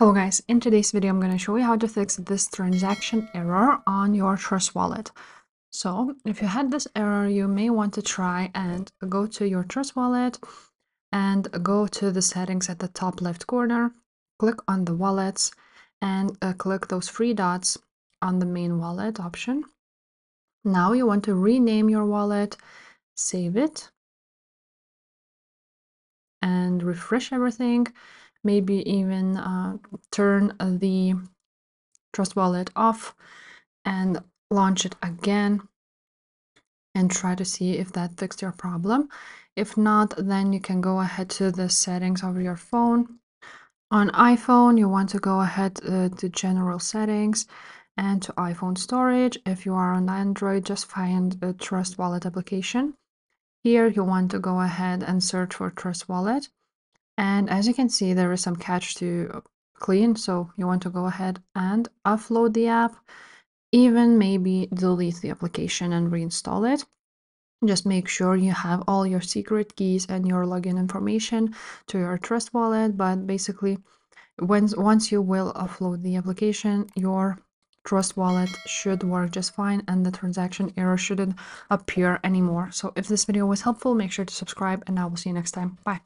Hello guys, in today's video I'm going to show you how to fix this transaction error on your Trust Wallet. So if you had this error, you may want to try and go to your Trust Wallet and go to the settings at the top left corner, click on the wallets and uh, click those three dots on the main wallet option. Now you want to rename your wallet, save it and refresh everything maybe even uh, turn the Trust Wallet off and launch it again and try to see if that fixed your problem. If not, then you can go ahead to the settings of your phone. On iPhone, you want to go ahead uh, to general settings and to iPhone storage. If you are on Android, just find the Trust Wallet application. Here, you want to go ahead and search for Trust Wallet and as you can see, there is some cache to clean. So you want to go ahead and offload the app, even maybe delete the application and reinstall it. Just make sure you have all your secret keys and your login information to your Trust wallet. But basically, once, once you will offload the application, your Trust wallet should work just fine and the transaction error shouldn't appear anymore. So if this video was helpful, make sure to subscribe and I will see you next time. Bye.